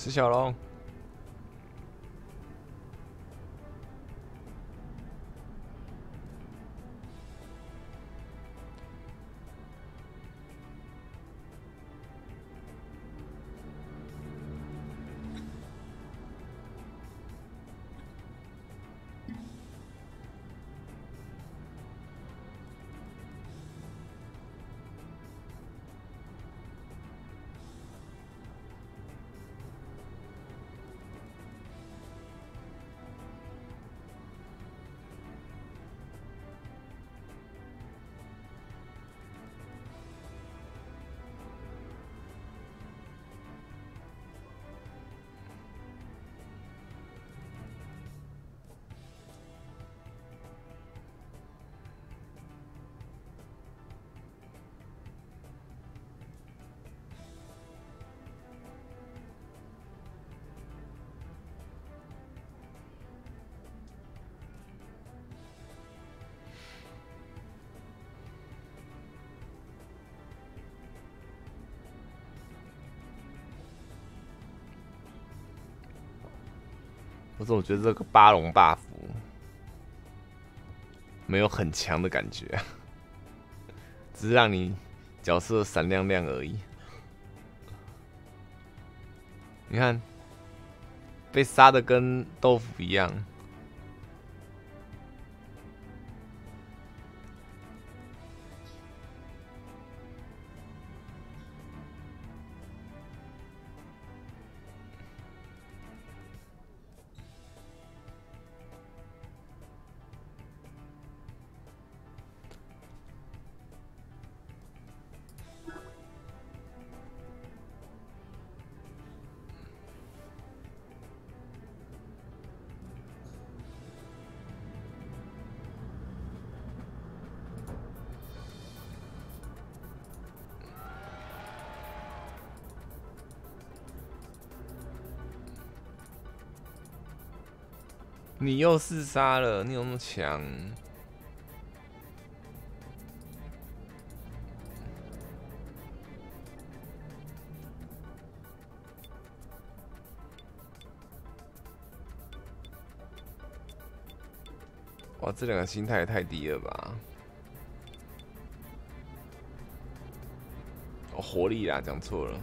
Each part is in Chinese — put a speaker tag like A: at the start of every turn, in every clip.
A: 吃小龙。我总觉得这个八龙 buff 没有很强的感觉，只是让你角色闪亮亮而已。你看，被杀的跟豆腐一样。你又四杀了，你有那么强？哇，这两个心态也太低了吧！哦，活力啦，讲错了，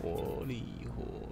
A: 活力，活。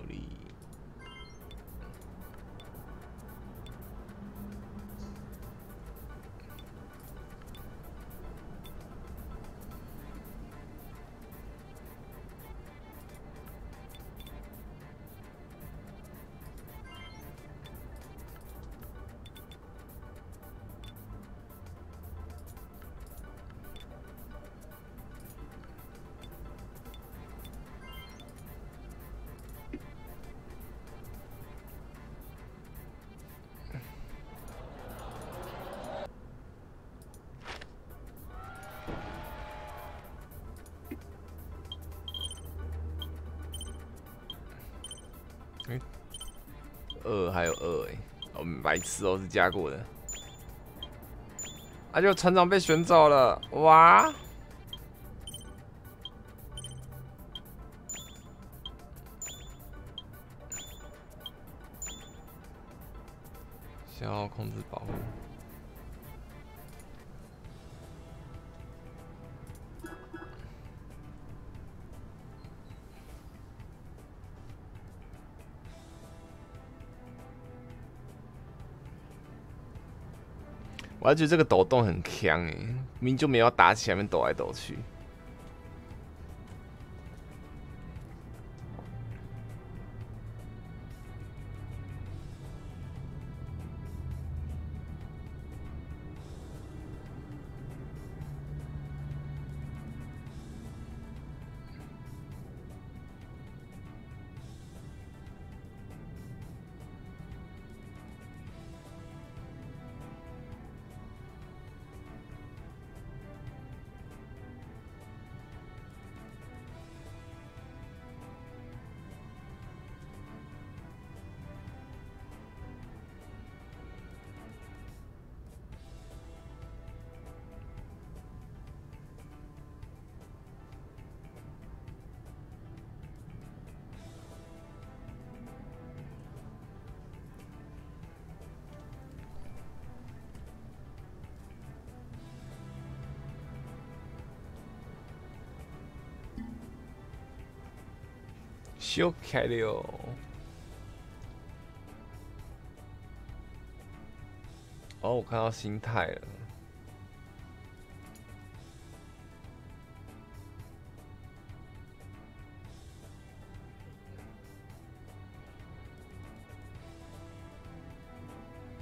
A: 还有二哎，我们白痴哦，是加过的。啊，就船长被选走了，哇！消耗控制保护。我还觉得这个抖动很强哎，明明就没有打起来，面抖来抖去。修开了哟。哦，我看到心态了。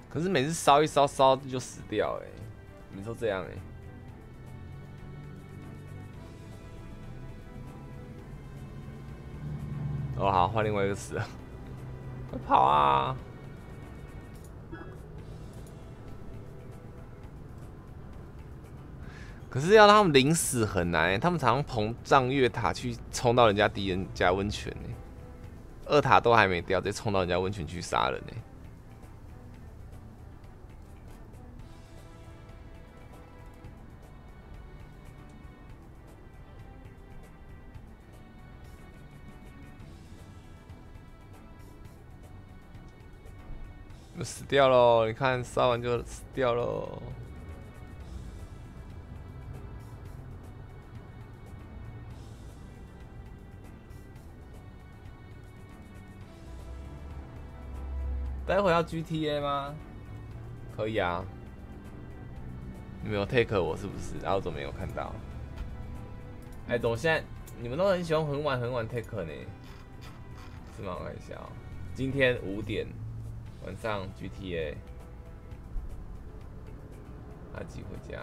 A: 可是每次烧一烧烧就死掉哎，你说这样哎？换另外一个词，快 跑啊！可是要让他们临死很难，他们常常膨胀越塔去冲到人家敌人家温泉呢，二塔都还没掉，直接冲到人家温泉去杀人呢。死掉喽！你看，杀完就死掉喽。待会要 GTA 吗？可以啊。你没有 take 我是不是？然后怎么没有看到？哎，怎么现在你们都很喜欢很晚很晚 take 呢？是吗？我看一下哦，今天五点。晚上 GTA，阿吉回家，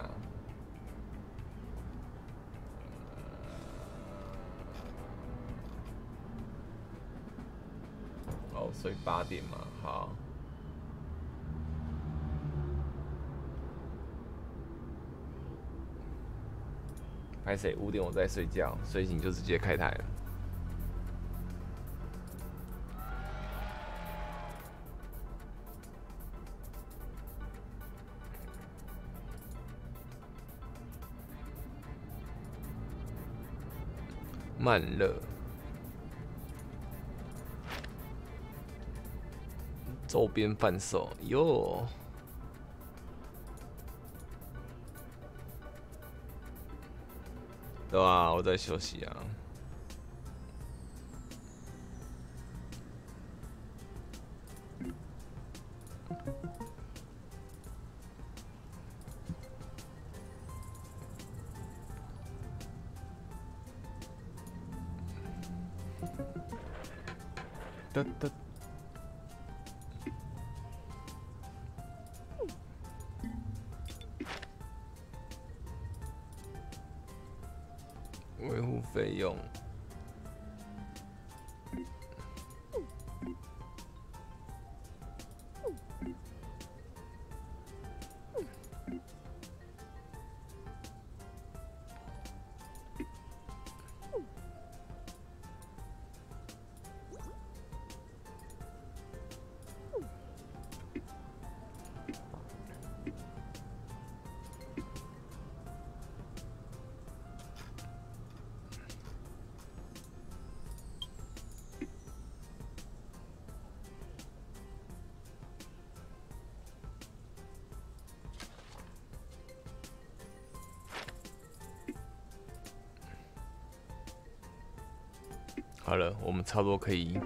A: 哦，睡八点嘛，好。拍谁？五点我在睡觉，睡醒就直接开台了。慢热，周边贩售哟，对吧？我在休息啊。好了，我们差不多可以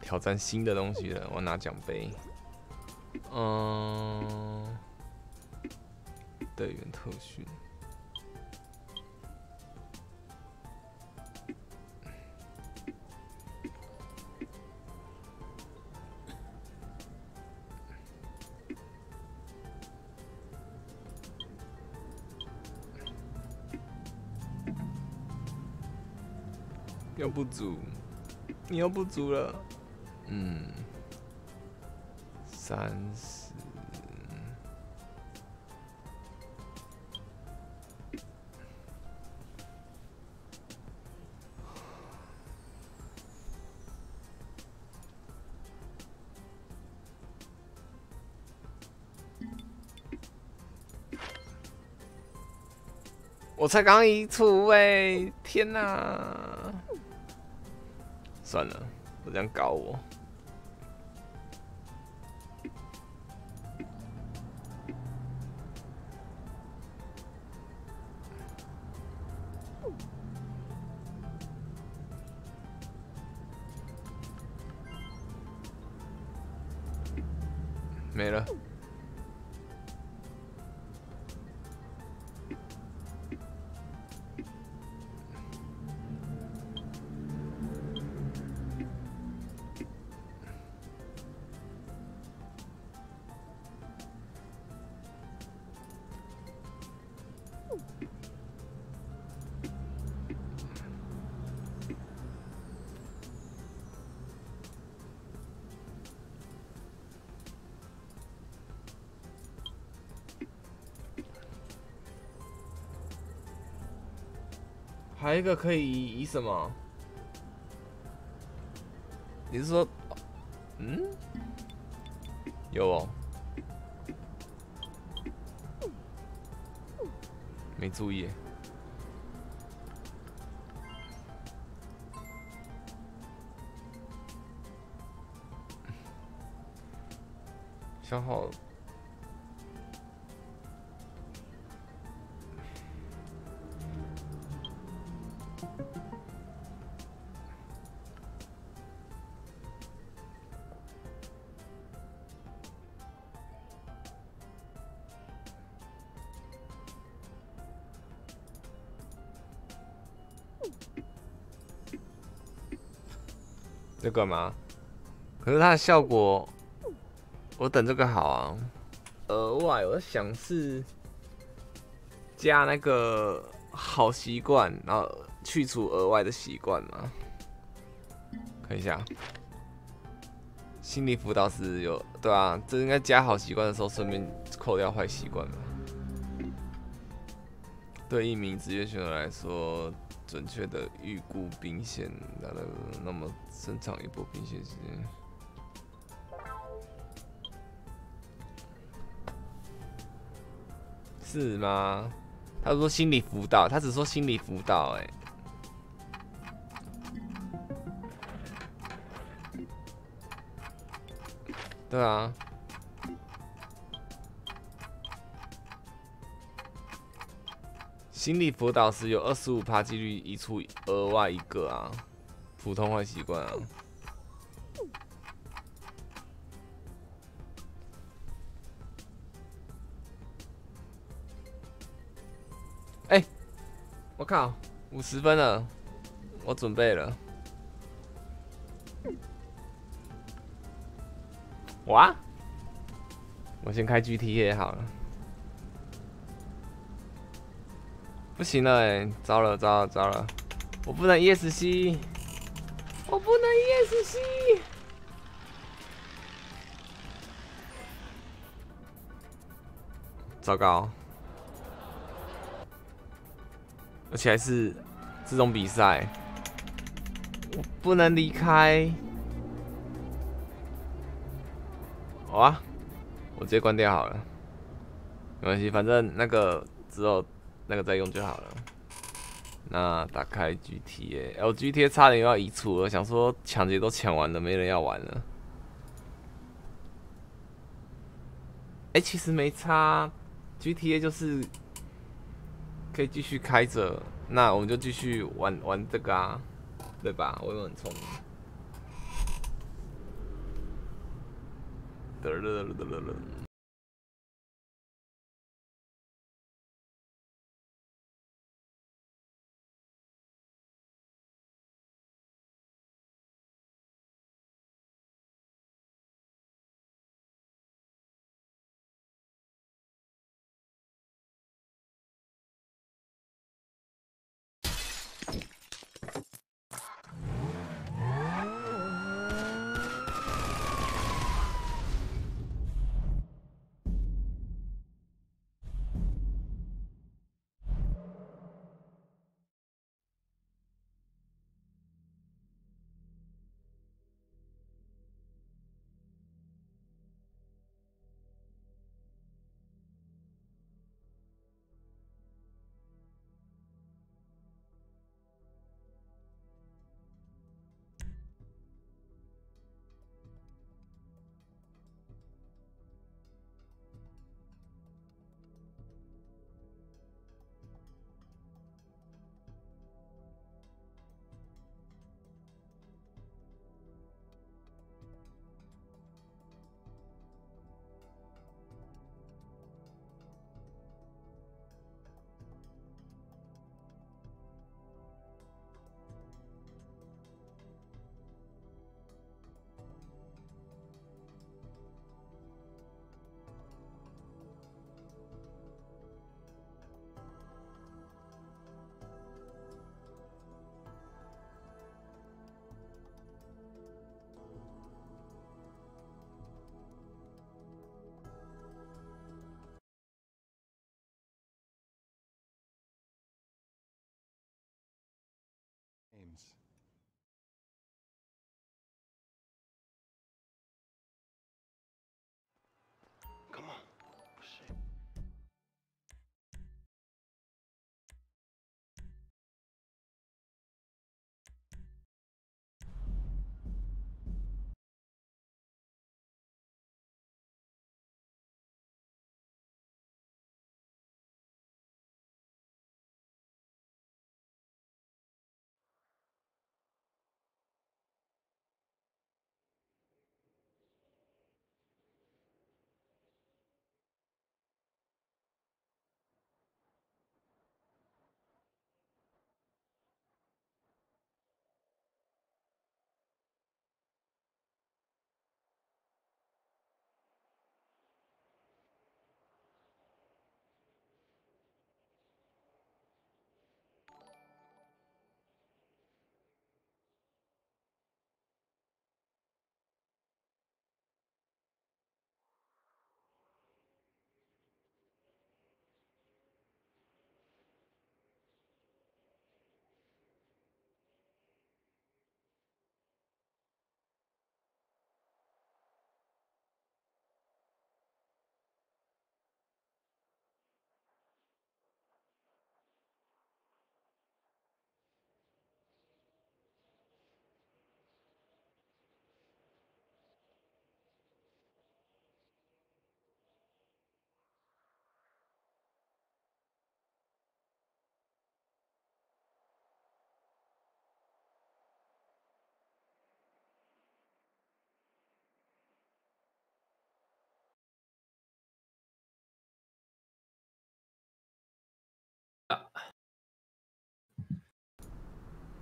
A: 挑战新的东西了。我拿奖杯，嗯，队员特训。不足，你又不足了，嗯，三十，我才刚一出哎，天哪！算了，不这样搞我。这个可以移移什么？你是说，嗯，有哦，没注意。消耗。个吗？可是它的效果，我等这个好啊。额外，我想是加那个好习惯，然后去除额外的习惯嘛。看一下，心理辅导师有对啊，这应该加好习惯的时候顺便扣掉坏习惯嘛。对一名职业选手来说。准确的预估兵线，那那那么伸长一波兵线时间，是吗？他说心理辅导，他只说心理辅导，哎，对啊。心理辅导师有二十五趴几率移出额外一个啊，普通坏习惯啊。哎，我靠，五十分了，我准备了。哇，我先开 GTA 好了。不行了哎，糟了糟了糟了，我不能 ESC，我不能 ESC，糟糕，而且还是这种比赛，我不能离开，好啊，我直接关掉好了，没关系，反正那个之后。那个再用就好了。那打开 GTA，LGT 差点又要移除了，想说抢劫都抢完了，没人要玩了。哎，其实没差，GTA 就是可以继续开着，那我们就继续玩玩这个啊，对吧？我又很聪明。得了得了得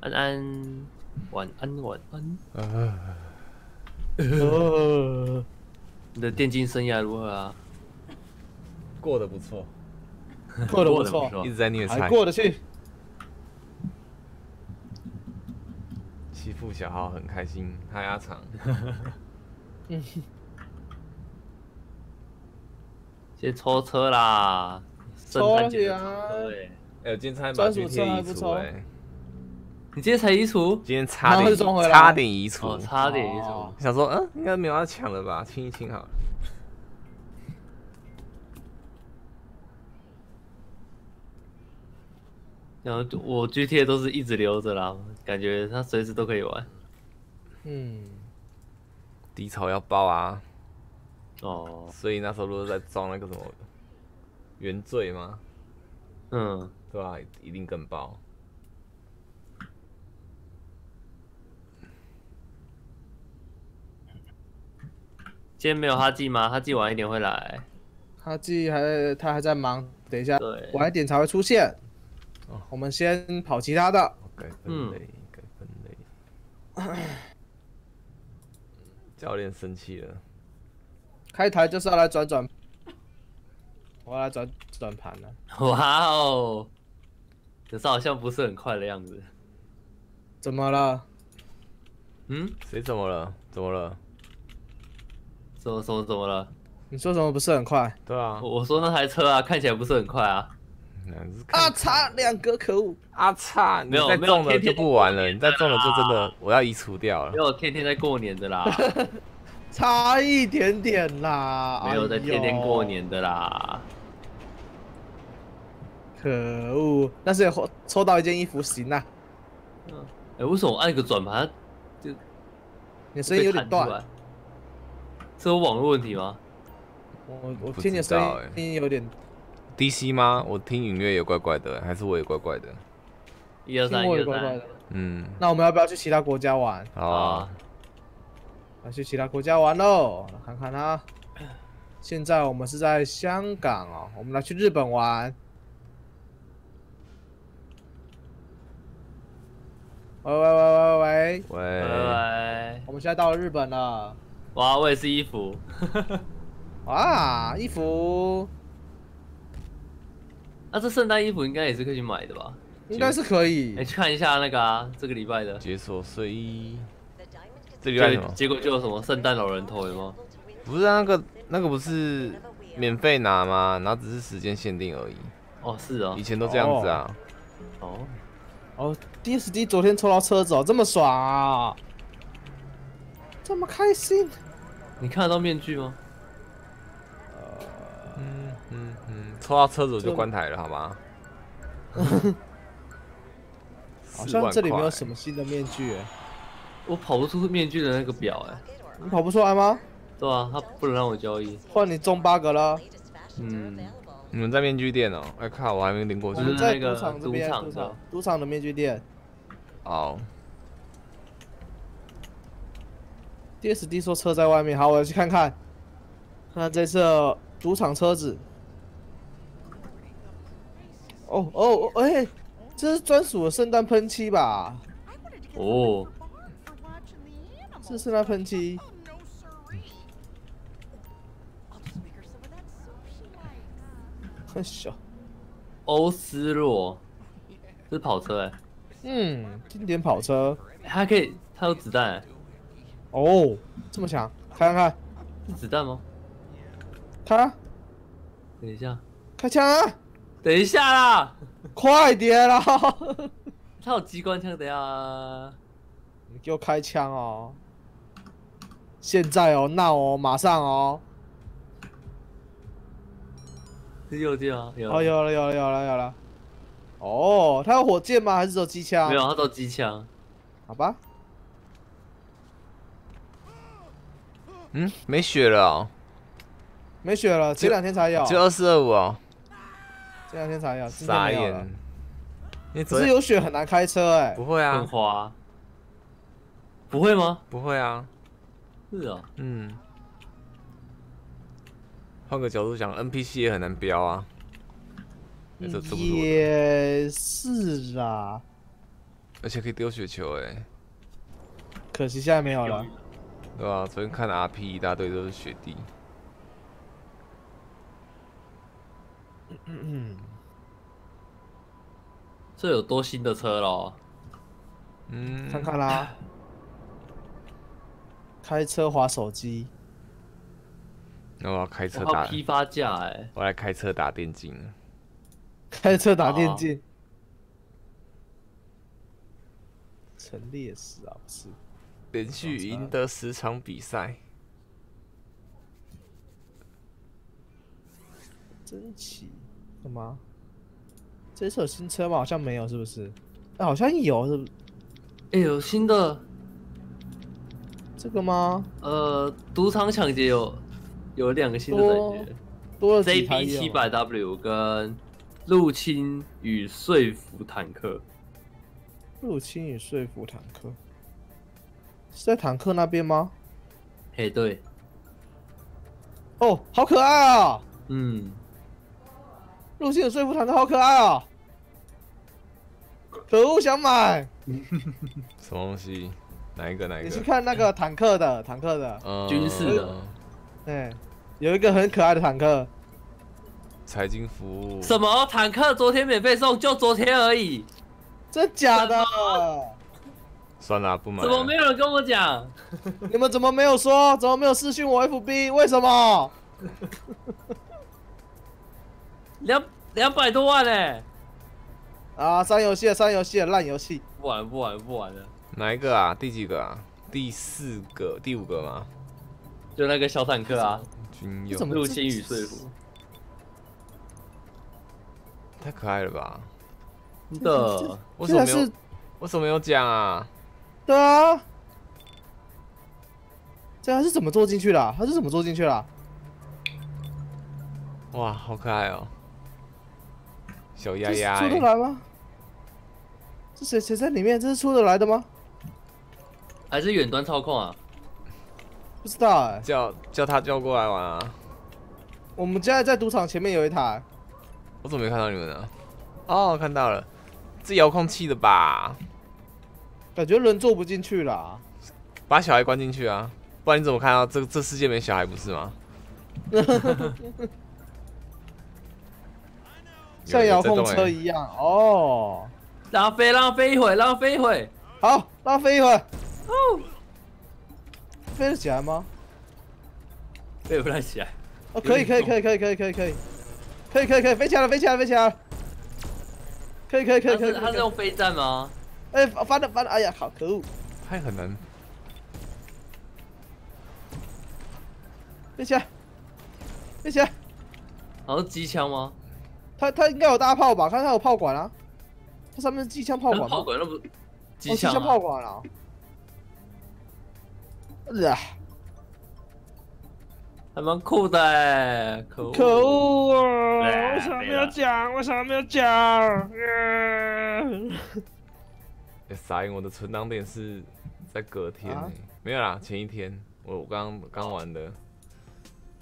B: 安安，晚安晚安。
A: 呃，
C: 呃，
B: 你的电竞生涯如何啊？
A: 过得不错，
C: 过得不错，
A: 一直在虐
C: 还
A: 菜，
C: 过得去。
A: 欺负小号很开心，他压场。
B: 先抽车啦！圣诞节的
C: 抽啊
B: 车哎，
A: 哎，我今天差点把 GT 移除
C: 还不抽
A: 哎，
B: 你今天才移除？
A: 今天差点差点移除
B: 哦，，差点移除
C: 哦。
A: 想说嗯，应该没有要抢了吧，清一清好了。
B: 然后我 GTA 都是一直留着啦，感觉它随时都可以玩。
C: 嗯，
A: 低潮要爆啊，
B: 哦，
A: 所以那时候都是在装那个什么原罪吗？
B: 嗯，
A: 对吧、一定更爆。
B: 今天没有哈季吗？哈季晚一点会来。
C: 他记还他还在忙，等一下
B: 对，
C: 晚一点才会出现
A: 哦。
C: 我们先跑其他的，
A: 改分
B: 嗯
A: 类，改分类。教练生气了，
C: 开台就是要来转转，我要来转转盘了。
B: 哇哦，可是好像不是很快的样子。
C: 怎么了？
B: 嗯，
A: 谁怎么了？怎么了？
B: 怎么怎么怎么了？
C: 你说什么不是很快？
A: 对啊，
B: 我我说那台车啊，看起来不是很快啊。
C: 啊差两个可恶！
A: 啊差，你
B: 没有
A: 再中了
B: 没有天天
A: 就不玩了，你再中了就真
B: 的
A: 的我要移除掉了
B: 没。有天天在过年的啦，
C: 差一点点啦，
B: 没有在天天过。年的啦。
C: 可恶！但是有抽到一件衣服行啊，嗯
B: 哎、为什么我按一个转盘，就
C: 你声音有点断。
B: 是有网络问题吗？
C: 我我听你的声
A: 知道欸
C: 音有点
A: ，DC 吗？我听音乐也怪怪的，还是我也怪怪的？
B: 一二三，
C: 我
B: 一二三
C: 也怪怪的。。
A: 嗯，
C: 那我们要不要去其他国家玩？
A: 好啊，
C: 要去其他国家玩喽，看看啊。现在我们是在香港哦，我们来去日本玩。喂喂喂喂喂，
A: 喂
B: 喂，
C: 我们现在到了日本了。
B: 哇，我也是衣服。
C: 哇，衣服
B: 那、这圣诞衣服应该也是可以去买的吧？
C: 应该是可以
B: 哎、。去看一下那个啊，这个礼拜的。
A: 解锁睡衣，这礼拜？
B: 结结果就有什么圣诞老人头有吗？
A: 不是啊那个那个不是免费拿吗？然后只是时间限定而已，
B: 哦，是哦
A: 以。前都这样子啊。
B: 哦，
C: 哦，DSD 昨天抽到车子哦，这么爽啊！这么开心。
B: 你看得到面具吗？
A: 嗯嗯嗯，抽到车子我就关台了，好吗？
C: 好像这里没有什
A: 么。
C: 新的面具哎，
B: 我跑不出面具的那个表哎、
C: 你跑不出来吗？
B: 对啊，他不能让我交易。
C: 换你中八个了。
B: 嗯，
A: 你们在面具店哦？哎靠，我还没领过去
C: 我。们在
B: 就是那个
C: 赌场这边，
B: 赌场的
C: 赌场赌场的面具店。
A: 哦，
C: DSD 说车在外面，好，我要去看看。看看这次的赌场车子。哦哦哦，哎、这是专属的圣诞喷漆吧？
B: 哦，
C: 是圣诞喷漆。很小。
B: 欧斯洛，这是跑车哎、
C: 嗯，经典跑车。
B: 还可以，它有子弹、欸，
C: 哦，这么强，看看看，
B: 是子弹吗？
C: 看啊，
B: 等一下，
C: 开枪啊！
B: 等一下啦，
C: 快点啦！
B: 他有机关枪，等一下啊。
C: 你给我开枪哦！现在哦，闹哦，马上哦！
B: 是右键吗？有，
C: 哦，有了，有了，有了，有了。哦，他有火箭吗？还是只有机枪？
B: 没有，，他都机枪。
C: 好吧。
A: 嗯，没血了哦，
C: 没血了，前两天才有，
A: 只有二四二五哦，
C: 前两天才有，
A: 傻眼。。你昨天
C: 可是有血很难开车哎、
A: 不会
B: 很
A: 啊？
B: 滑。不会吗？
A: 不会啊，
B: 是啊，
A: 嗯。换个角度讲，NPC 也很难标啊。欸这这不是
C: 也是啊。
A: 而且可以丢雪球哎，
C: 可惜现在没有了。
A: 对吧、昨天看 RP 一大堆都是雪地，
C: 嗯，
B: 这有多新的车咯？
A: 嗯，
C: 看看啦。开车划手机，
A: 那我要开车打，
B: 批发价哎，
A: 我来开车打电竞，
C: 开车打电竞。陈烈士啊，不是？
A: 连续赢得十场比赛，
C: 真奇什么？这次有新车吗？好像没有，是不是？哎、好像有，是不是？
B: 哎有新的
C: 这个吗？
B: 呃赌场抢劫有有两个新的
C: 多
B: 感觉
C: 多了
B: ，ZB 七
C: 有
B: 百 W 跟入侵与说服坦克。
C: 入侵与说服坦克，是在坦克那边吗？
B: 嘿，对，
C: 哦，好可爱啊！
B: 嗯，
C: 入侵的说服坦克好可爱啊！可恶，想买！
A: 什么东西？哪一个？哪一
C: 个你
A: 是？
C: 看那个坦克的，坦克的，
A: 嗯
B: 军事的
C: 对，有一个很可爱的坦克，
A: 财经服务，
B: 什么坦克昨天免费送，就昨天而已，
C: 真假的？
A: 算了，不买
B: 怎。么没有人跟我讲？
C: 你们怎么没有说？怎么没有私信我 FB？为什么？
B: 两两百多万呢、
C: 啊，删游戏了，删游戏了，烂游戏。
B: 不玩不玩不玩了，
A: 哪一个啊？第几个啊？第四个、第五个吗？
B: 就那个小坦克啊，
A: 军用
C: 这怎么
B: 入侵与说服，
A: 太可爱了吧？
B: 真的，
A: 我怎么没有
C: 这才是？
A: 为什么没有讲啊？
C: 对啊，这他是怎么坐进去的啊、他是怎么坐进去的啊、
A: 哇，好可爱哦！小丫
C: 这是
A: 丫、欸，
C: 出得来吗？这谁谁在里面？这是出得来的吗？
B: 还是远端操控啊？
C: 不知道哎、
A: 叫叫他叫过来玩啊！
C: 我们现在在赌场前面有一台，
A: 我怎么没看到你们呢？哦，看到了，是遥控器的吧？
C: 感觉人坐不进去啦。
A: 把小孩关进去啊，不然你怎么看到这这世界没小孩不是吗？
C: 像遥控车。一样哦。
B: 让它飞，让它飞一会，让它飞一会。
C: 好，让它飞一会哦。飞得起来吗？
B: 飞不太起来。
C: 哦，可以，可以，可以，可以，可以，可以，可以，可以，可以，可以，飞起来了，飞起来了，飞起来了。可以，可以，可以，可以，
B: 他是用飞弹吗？
C: 哎，翻了，翻了，哎呀，好可恶！
A: 他也很难，
C: 飞起来，飞起来。
B: 好像机枪吗？
C: 他他应该有大炮吧？看他有炮管啊。它上面是机枪炮管吗？
B: 炮管那不
C: 哦，
B: 机枪
C: 炮管啊。啊！
B: 还蛮酷的哎，可恶！
C: 可恶啊！
B: 哎
C: 为什么没有讲？为什么没有讲？呃
A: 欸傻眼，我的存档点是在隔天、没有啦，前一天我我刚刚玩的，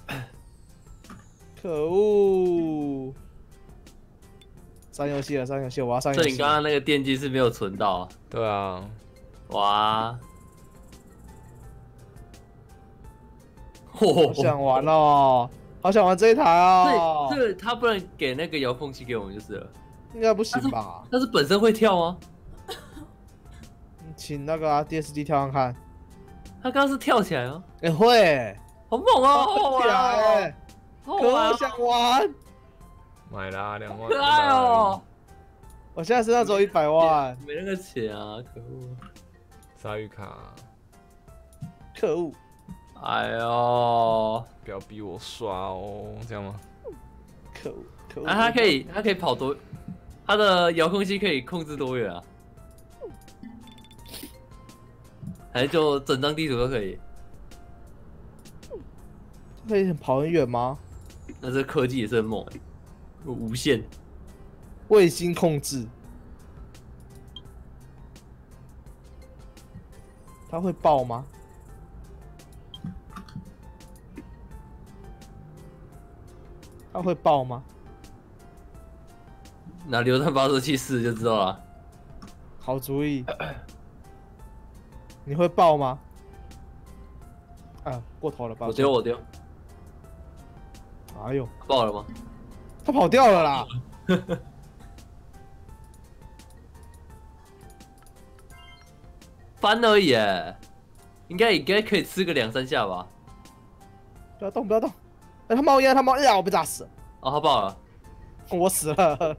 C: 可恶！上游戏了，上游戏了，我要上游戏。
B: 所以你刚刚那个电机是没有存到啊？
A: 对啊，
B: 哇！
C: 好！想玩哦，好想玩这一台哦。
B: 这这个他不能给那个遥控器给我们就是了。
C: 应该不行吧？
B: 但是本身会跳吗？
C: 请那个啊 DSD 跳上看。
B: 他刚刚是跳起来哦？
C: 哎、会，
B: 好猛哦！好好
C: 起
B: 玩
C: 来
B: 哦！，好
C: 想玩。
A: 买啦两万，
B: 可爱哦！
C: 我现在身上只有一百万，
B: 没那个钱啊，可恶！
A: 鲨鱼卡，
C: 可恶，
B: 哎呦，
A: 不要逼我刷哦，这样吗？
C: 可恶，可恶。
B: 啊，它可以，它可以跑多，它的遥控器可以控制多远啊？还是就整张地图都可以？
C: 可以跑很远吗？
B: 那这科技也是很猛欸，无限。
C: 卫星控制，它会爆吗？它会爆吗？
B: 拿榴弹发射器试就知道了。
C: 好主意。你会爆吗？啊，过头了，吧
B: 我丢。我丢，
C: 哎呦，
B: 爆了吗？
C: 他跑掉了啦！
B: 翻而已耶，应该应该可以吃个两三下吧。
C: 不要动，不要动！哎，他冒烟，他冒烟，我被炸死了，
B: 哦，他爆了，
C: 我死了。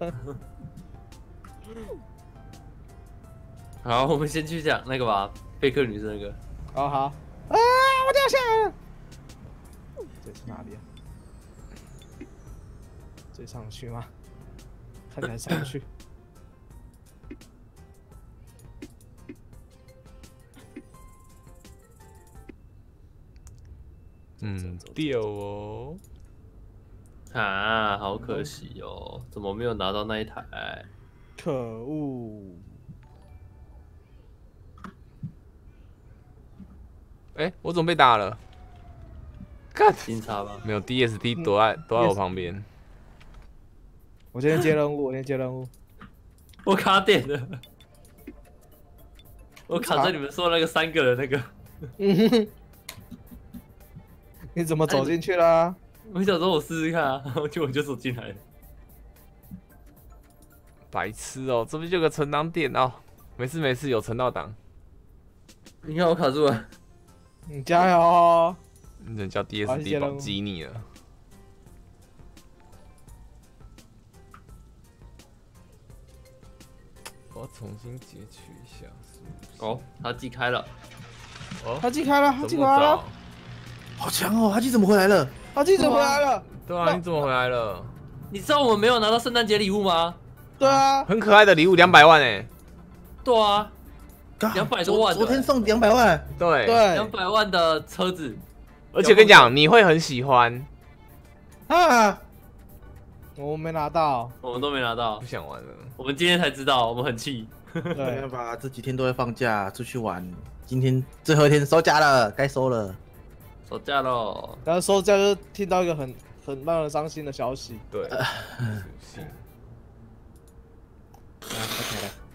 B: 好，我们先去讲那个吧，贝克女生那个。
C: 哦好啊，我掉下来了。这是哪里啊？这上去吗？看起来上不去。
A: 嗯，掉哦。
B: 啊，好可惜哦，怎么没有拿到那一台？
C: 可恶！
A: 哎、我怎么被打了？看，
B: 警察吧。
A: 没有 DSD 躲在躲在我旁边。
C: 我今天接任务，我今天接任务。
B: 我卡点了，我卡在你们说那个三个人那个。
C: 嗯哼，你怎么走进去啦？
B: 我想说我试试看啊，结果我就走进来了。
A: 白痴哦、这边就有个存档点哦。没事没事，有存到档。
B: 你看我卡住了，
C: 你加油哦！
A: 你只能叫 DSD 保击你了。我要重新截取一下？
B: 哦，他寄开了，
A: 哦，
C: 他寄开了，他
A: 这么
C: 进来了，？
D: 好强哦！哈基怎么回来了？
C: 他进怎么回来了？
A: 对啊，你怎么回来了？
B: 你知道我们没有拿到圣诞节礼物吗？
C: 对啊，
A: 很可爱的礼物，两百万哎。
B: 对啊，
D: 干
B: 200多万的
D: 昨天送两百万，
A: 对，
C: 对，
B: 两百万的车子，
A: 而且跟你讲，你会很喜欢。
D: 啊！
C: 我们没拿到。
B: 我们都没拿到
A: 不，想玩了。
B: 我们今天才知道，我们很气。
D: 没
C: 对
D: 办，法，这几天都在放假出去玩，今天最后一天收假了，该收了。
B: 收假喽，
C: 但是收假就听到一个很很让人伤心的消息，
A: 对，
D: 呃
A: 属性
D: 啊，开起来了。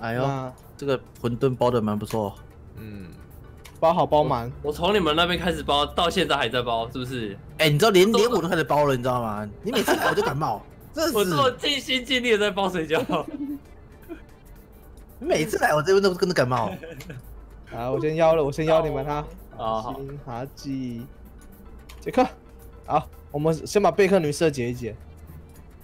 D: 哎呦，这个馄饨包的蛮不错。
A: 嗯，
C: 包好包满。
B: 我从你们那边开始包，到现在还在包，是不是？
D: 哎、你知道连连我都开始包了，你知道吗？你每次来我就感冒，真
B: 我这么
D: 的是。
B: 尽心尽力的在包水饺，
D: 你每次来我这边都跟着感冒。
C: 啊，我先邀了，我先邀你们哈。
B: 好好
C: 新哈基，杰克，好，我们先把贝克女士解一解。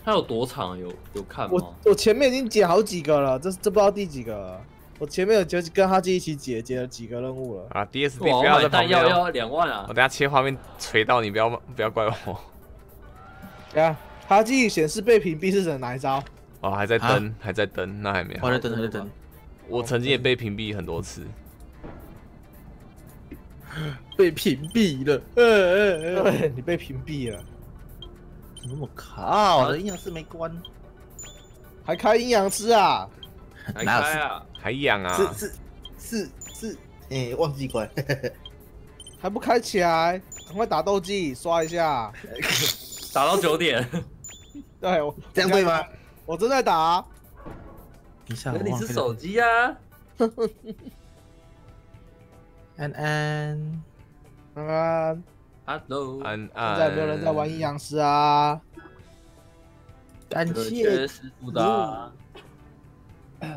B: 它有多长？有有看吗
C: 我？我前面已经解好几个了，这这不知道第几个了。我前面有就跟哈基一起解解了几个任务了。
A: 啊，DSD 不要在旁边哦。
B: 药要两万啊
A: 我！等下切画面锤到你，不要不要怪我。
C: 对啊，哈基显示被屏蔽是指哪一招？
A: 哦，还在登，还在登，那还没好
D: 我。在登，还在登。
A: 我曾经也被屏蔽很多次。
D: 被屏蔽了。呃呃呃，
C: 对你被屏蔽了，
D: 我靠，我的阴阳师没关。
C: 还开阴阳师啊？
B: 还开啊！
A: 还养啊！
D: 是是是是，哎、忘记关。
C: 还不开起来？赶快打斗技刷一下。
B: 打到九点，
C: 对，我
D: 这样对吗？
C: 我正在打。
D: 等一下，
B: 那你
D: 我忘记了
B: 是手机啊？
D: 安安，
C: 看看
B: Hello，
A: 安
C: 现，在没有人在玩阴阳师啊？
D: 感谢
B: 缺师傅的啊。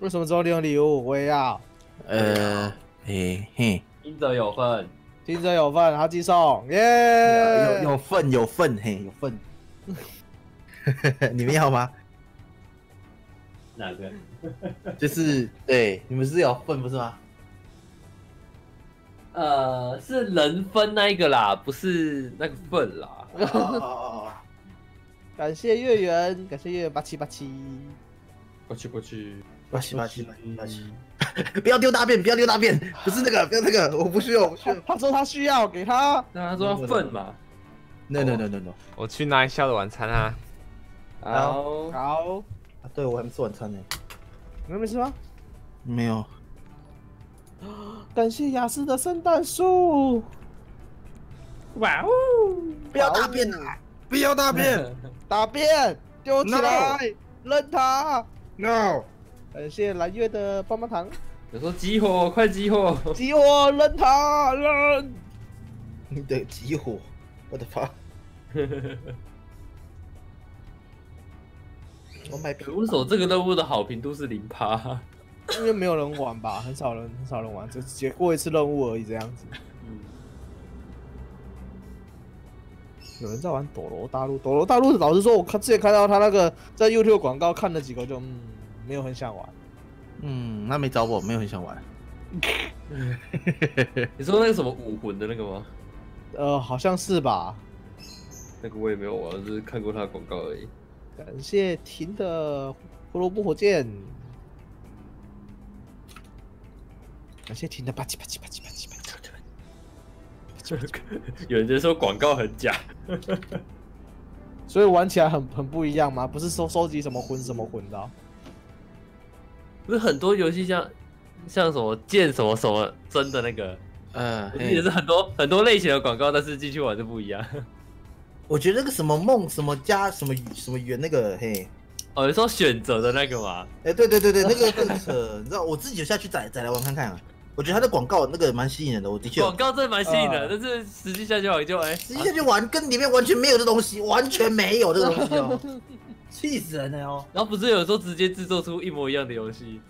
C: 为什么只有零礼物？我也要。
D: 呃，嘿嘿，
B: 听者有份，
C: 听者有份，哈基送，耶！
D: 有有份有份，嘿有份。你们要吗？
B: 哪个？
D: 就是对，你们是有份不是吗？
B: 呃，是人分那一个啦，不是那个份啦。
D: 哦
C: 感谢月圆，感谢月圆八七八七。
B: 过去过去，
D: 八七八七八七八七，不要丢大便，不要丢大便，不是那个，不要那个，我不需要，我不需要。
C: 他说他需要，给他。
B: 那他说要份嘛。
D: No no no no no，
A: 我去拿一下的晚餐啊！
B: 好，
C: 好，
D: 啊，对我还没吃晚餐呢。
C: 你们没吃吗？
D: 没有，
C: 感谢雅思的圣诞树。
B: 哇哦！
D: 不要大便啊！不要大便！
C: 大便丢起来。扔他
D: ！No，
C: 感谢蓝月的棒棒糖，
B: 有说集火，快集火！
C: 集火扔他扔！
D: 你的集火，我的妈！我买
B: 可为什么这个任务的好评度是零趴？
C: 因为没有人玩吧，很少人很少人玩，就只过一次任务而已这样子。
B: 嗯，
C: 有人在玩斗罗大陆，斗罗大陆老实说，我看之前看到他那个在 YouTube 广告看了几个就，嗯，没有很想玩。
D: 嗯，那没找我，没有很想玩。
B: 你说那个什么武魂的那个吗？
C: 呃，好像是吧。
B: 那个我也没有玩，我只是看过他的广告而已。
C: 感谢婷的胡萝卜火箭，感谢听的吧唧吧唧吧唧吧唧吧唧。
B: 有人在说广告很假，
C: 所以玩起来很很不一样吗？不是收收集什么魂什么魂的哦、
B: 不是很多游戏像像什么剑什么什么真的那个，
D: 呃，
B: 我记得是很多很多类型的广告，但是进去玩就不一样。
D: 我觉得那个什么梦什么加什么什么圆那个，嘿，
B: 哦，你说选择的那个吗？
D: 哎、对对对对，那个更扯，你知道，我自己有下去载载来玩看看啊。我觉得他的广告那个蛮吸引人的，我的确
B: 广告真的蛮吸引的，
C: 呃
B: 但是实际下去玩就哎，
D: 实际下去玩，跟里面完全没有这东西，完全没有这个东西哦，气死人了哦！
B: 然后不是有时候直接制作出一模一样的游戏，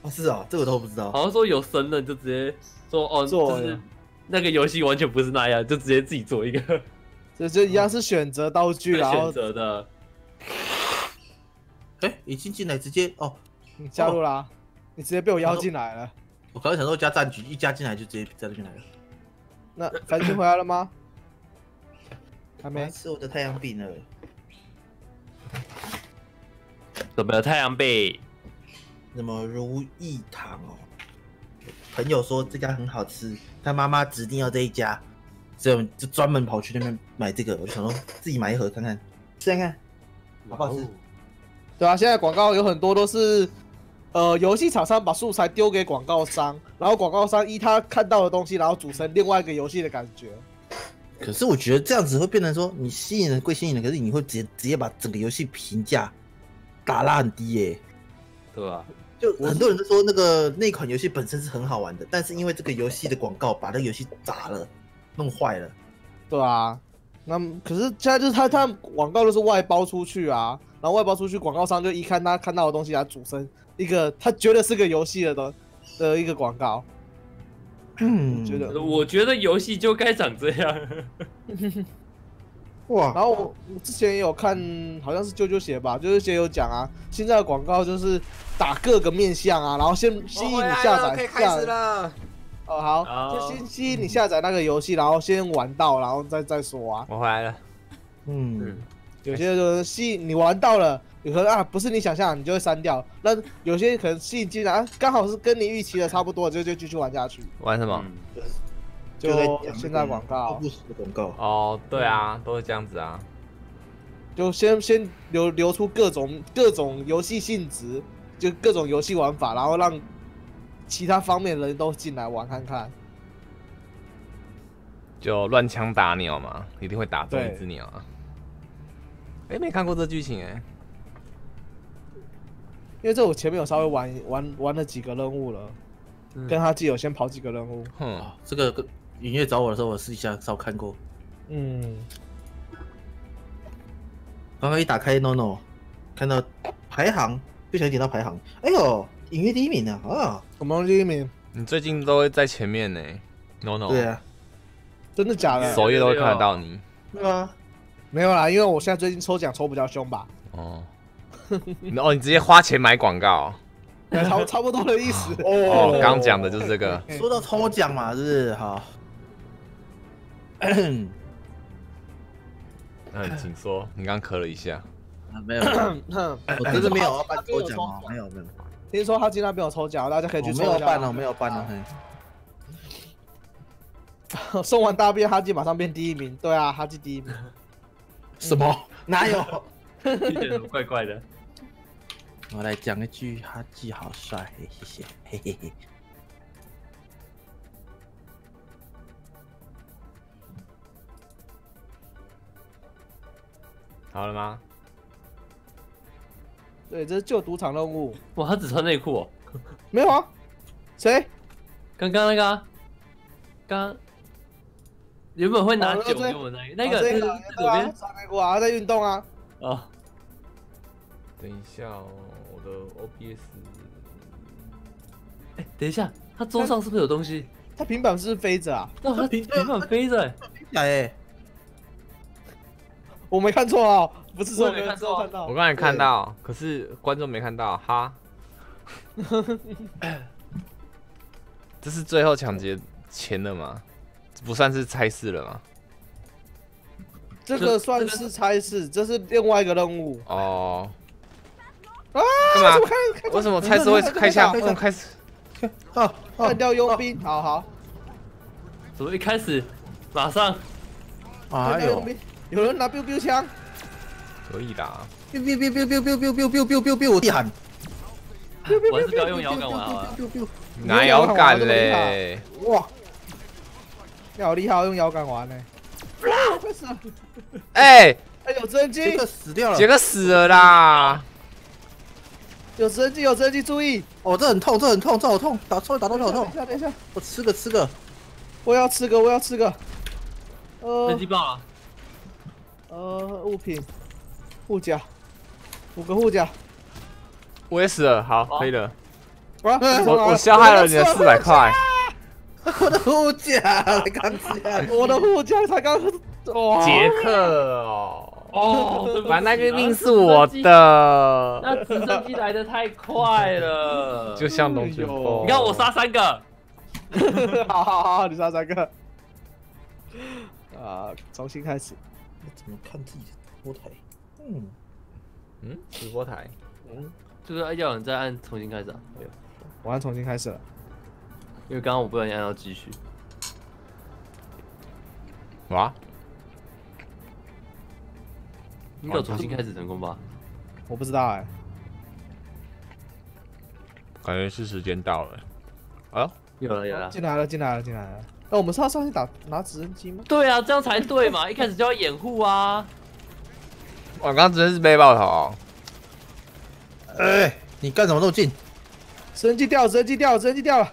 D: 哦，是哦，这个我都不知道。
B: 好像说有神人就直接说哦，
C: 做
B: 就是那个游戏完全不是那样，就直接自己做一个
C: 这就一样是选择道具，然
B: 选择的。
D: 哎、已经进来直接哦，
C: 你加入啦，你直接被我邀进来了。
D: 我刚刚想说加战局，一加进来就直接加进来了。
C: 那樊军回来了吗？还没
D: 没。吃我的太阳饼了。
B: 怎么有太阳贝？
D: 什么如意堂哦？朋友说这家很好吃，他妈妈指定要这一家，所以我们就专门跑去那边买这个。我就想说自己买一盒看看，试看看好不好吃。
C: 对啊，现在广告有很多都是，呃，游戏厂商把素材丢给广告商，然后广告商依他看到的东西，然后组成另外一个游戏的感觉。
D: 可是我觉得这样子会变成说，你吸引人归吸引人，可是你会直接直接把整个游戏评价打拉很低耶、
B: 对吧？
D: 就很多人都说那个那款游戏本身是很好玩的，但是因为这个游戏的广告把那个游戏砸了，弄坏了。
C: 对啊，那可是现在就是他他广告都是外包出去啊，然后外包出去，广告商就一看他看到的东西来组成一个他觉得是个游戏的的的一个广告。
D: 嗯
C: 觉得
B: 我觉得游戏就该长这样。
D: 哇，
C: 然后我我之前也有看，好像是啾啾写吧，啾啾写有讲啊，现在的广告就是打各个面向啊，然后先吸引你下载，开始
A: 了。
C: 哦好，
B: 好
C: 就先吸引你下载那个游戏，然后先玩到，然后再再说啊。
A: 我回来了，
D: 嗯，
C: 有些就是吸引你玩到了，有可能啊不是你想象，你就会删掉。那有些可能吸引进来，啊刚好是跟你预期的差不多，就就继续玩下去。
A: 玩什么？
B: 嗯
C: 就现在广告
D: 不实的广告。
A: 哦，对啊，都是这样子啊。
C: 就先先留留出各种各种游戏性质，就各种游戏玩法，然后让其他方面的人都进来玩看看。
A: 就乱枪打鸟嘛，一定会打中一只鸟啊。哎、没看过这剧情哎、
C: 因为这我前面有稍微玩玩玩了几个任务了，
B: 嗯
C: 跟他基友先跑几个任务。
A: 哼，
D: 啊，这个跟音乐找我的时候，我试一下稍看过。
C: 嗯，
D: 刚刚一打开 No No，看到排行，不小心点到排行，哎呦，音乐第一名呢啊！
C: 什么第一名？
A: 你最近都会在前面呢、No No，
D: 对啊，
C: 真的假的？
A: 首页都会看得到你。
D: 对啊，
C: 没有啦，因为我现在最近抽奖抽比较凶吧，
A: 哦，哦，你直接花钱买广告
C: 差差不多的意思。
A: 哦。刚讲的就是这个。
D: 说到抽奖嘛，是不是？好，
A: 嗯，请说。你刚咳了一下。
D: 啊没有，
C: 哼
D: 我真的没有要办抽奖哦，没有没有，
C: 听说他今天那边有抽奖，大家可以去抽一下。
D: 没有办了，没有办了，嘿，
C: 送完大便，哈基马上变第一名。对啊，哈基第一名。
D: 什么？哪有？
B: 一点都怪怪的。
D: 我来讲一句，哈基好帅，嘿谢谢，嘿嘿嘿。
A: 好了吗？
C: 对，这是旧赌场任务。
B: 哇，他只穿内裤哦。
C: 没有啊？谁？
B: 刚刚那个、啊，刚刚原本会拿酒
C: 哦那个
B: 给我那个，那个
C: 哦这个
B: 那个
C: 对啊
B: 左边，
C: 穿内裤啊，他在运动啊。
B: 哦，
A: 等一下哦，我的 OBS
B: 哎，等一下，他桌上是不是有东西？
C: 他平板是不是飞着啊？
B: 哇，他
D: 平
B: 平板飞着，哎，
C: 我没看错啊，不是说
B: 没看
C: 到。
A: 我刚才看到，可是观众没看到，哈。这是最后抢劫钱了吗？不算是差事了吗？
C: 这个算是差事，这是另外一个任务。
A: 哦，
C: 啊！
A: 干嘛为什么差事会开枪？为么开始？
D: 哦哦
C: 干掉佣兵？好好，
B: 怎么一开始马上
D: 哎呦。
C: 有人拿 biu biu 枪，
A: 可以啦
D: ，，biu biu biu biu biu biu biu biu biu biu biu biu，我地喊，
B: 我还是不要用摇杆玩好了。
D: biu biu biu，
A: 哪有敢嘞？
C: 哇！你好厉害，用摇杆玩呢。啊！快死了！
A: 哎，
C: 哎，有直升机
D: 杰克，死掉了
A: 杰。克死了啦！
C: 有直升机，有直升机，注意！
D: 哦，这很痛，这很痛，这好痛，打错打到手好痛
C: 等一。下，等一下，
D: 我吃个吃个，
C: 我要吃个，我要吃个。呃
B: 飞机爆了，
C: 呃，物品，护甲，五个护甲。
A: 我也死了，好，可以了。
C: 啊！
A: 我我消害了你的四百块，
D: 我的护甲，刚吃下。
C: 我的护甲才刚哇！
A: 杰克哦。
B: 哦，
A: 反正那个命是我，的，
B: 那直升机来的太快了，
A: 就像龙卷风。
B: 你看我杀三个，
C: 好好好，你杀三个。啊，重新开始。
D: 怎么看自己的脱台？嗯，
A: 嗯，直播台。
B: 嗯就是要你再按重新开始啊，
C: 我按重新开始了。
B: 因为刚刚我不小心按到继续，
A: 哇，
B: 应该有重新开始成功吧？
C: 我不知道哎、
A: 感觉是时间到了。哦，
B: 有了有了，
C: 进来了，进来了，进来了。那、我们是要上去打拿直升机吗？
B: 对啊，这样才对嘛，一开始就要掩护啊。
A: 我刚刚真是被爆头。
D: 哎，你干什么都进？
C: 直升机掉了，直升机掉了，直升机掉了。